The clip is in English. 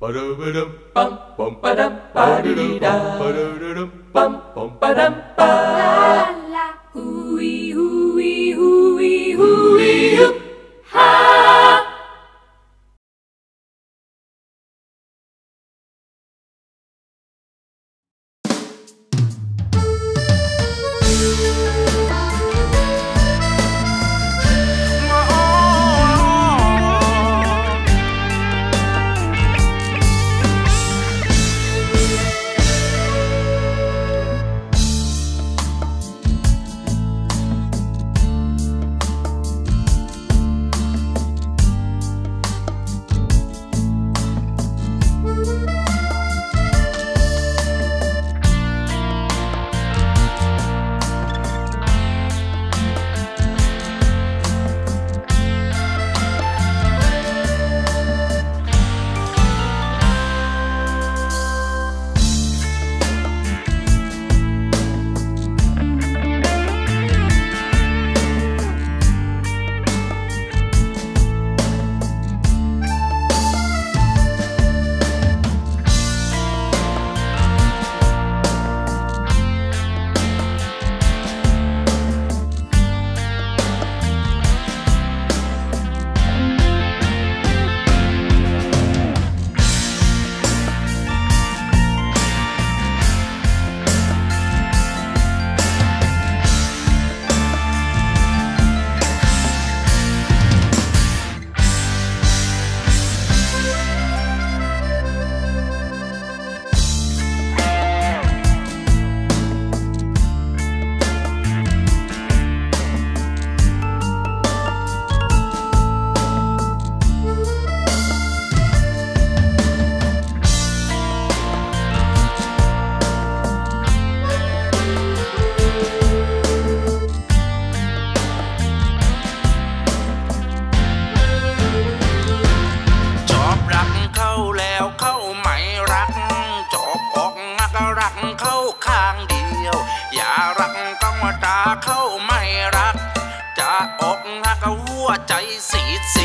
Bum, bum, ba-dum, ba-dee-da. Ba-da-da-dum, bum, bum, ba-dum, ba. seeds.